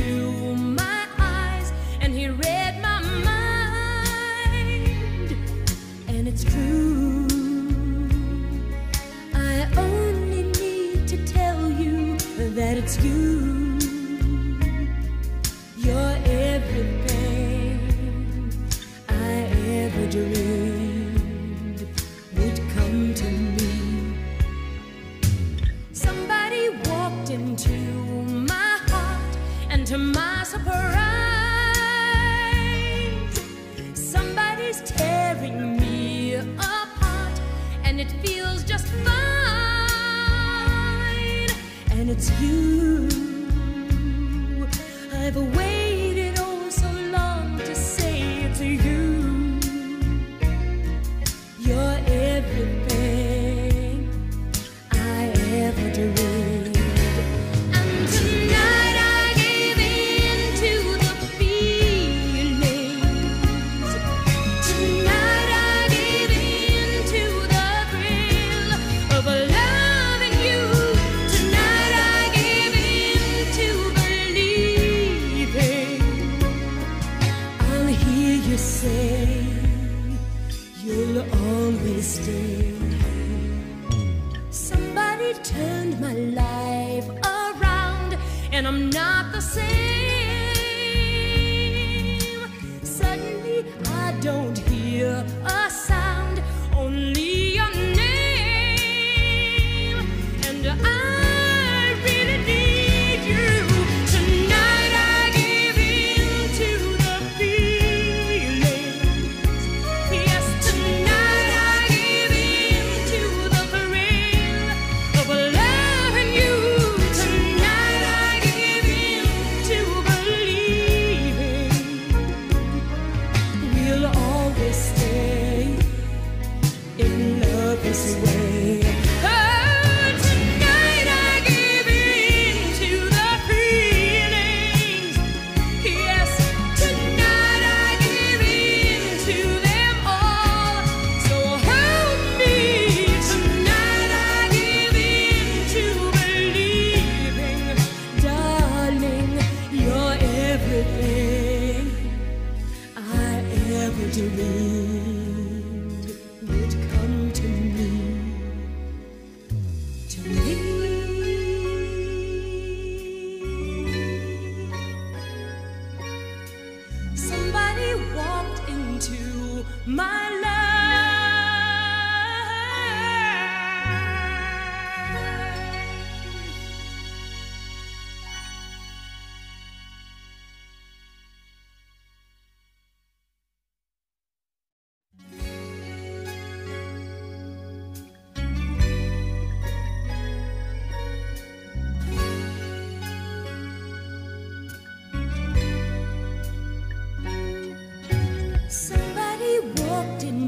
my eyes and he read my mind. And it's true, I only need to tell you that it's you. it feels just fine. And it's you I've awaited. turned my life around, and I'm not the same. you.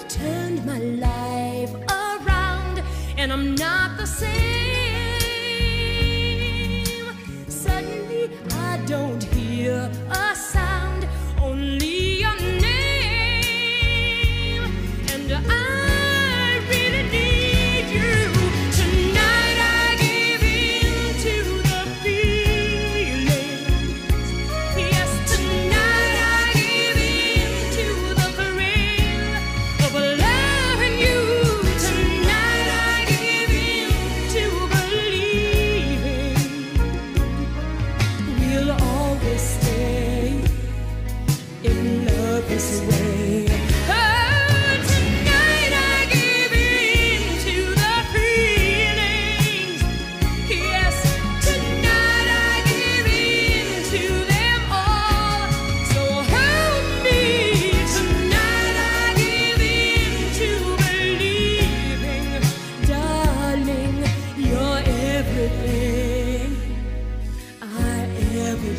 You've turned my life around, and I'm not the same. Suddenly, I don't hear.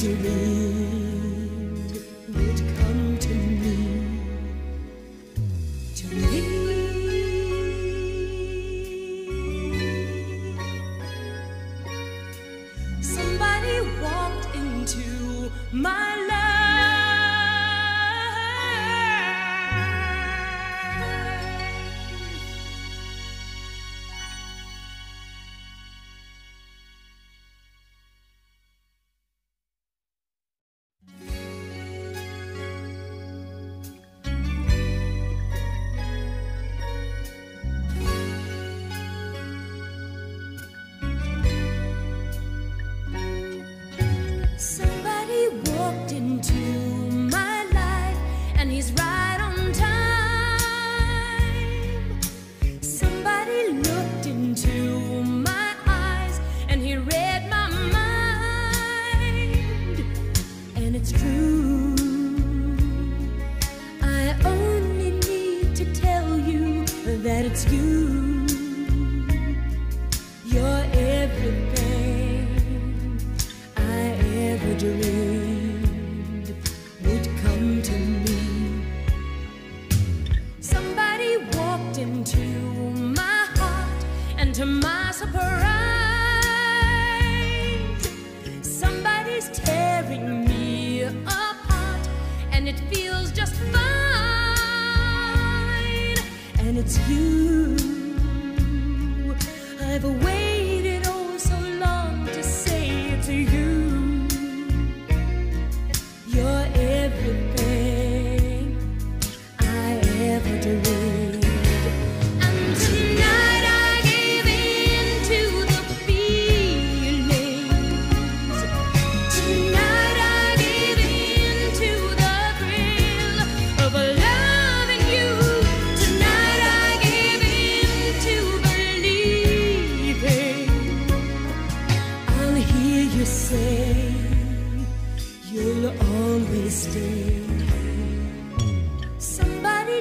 to be.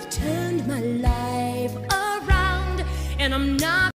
I've turned my life around, and I'm not.